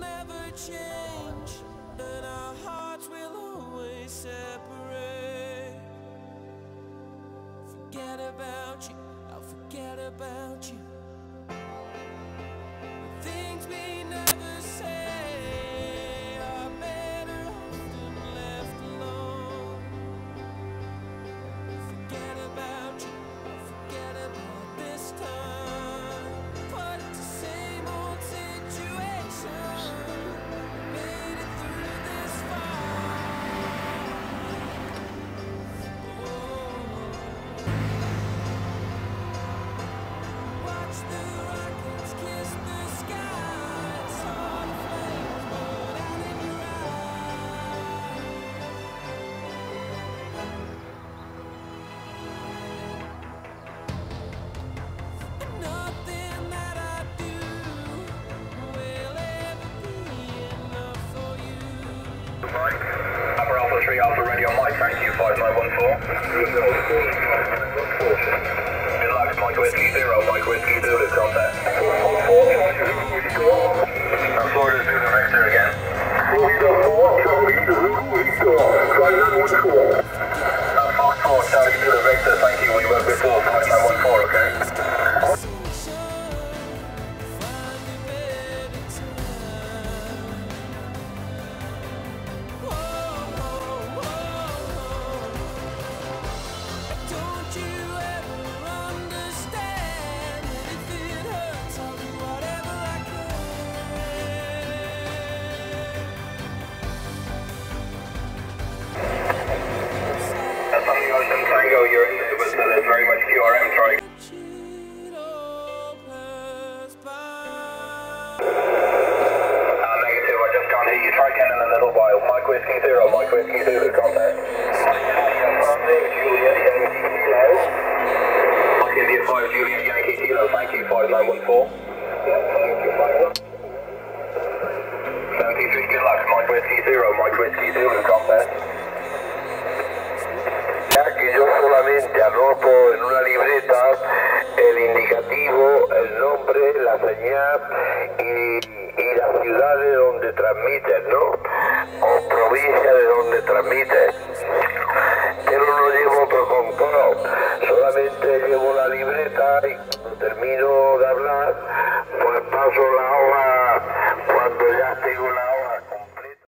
never change, and our hearts will always separate. Forget about you, I'll forget about Alpha 3 Alpha Radio Mike, thank you, 5914. Tango, you're in, it was very much QRM, by. Uh, I just can't hear you. Try again in a little while. Mike Whiskey Zero, Mike Whiskey contact. Yankee Kilo. Mike India 5, Juliet Yankee Kilo, thank you, 5914. Yeah, thank you, 73, good luck. Mike Zero, Mike contact. la señal y, y las ciudades donde transmiten, ¿no? O provincias de donde transmiten. Pero no llevo otro control, solamente llevo la libreta y cuando termino de hablar, pues paso la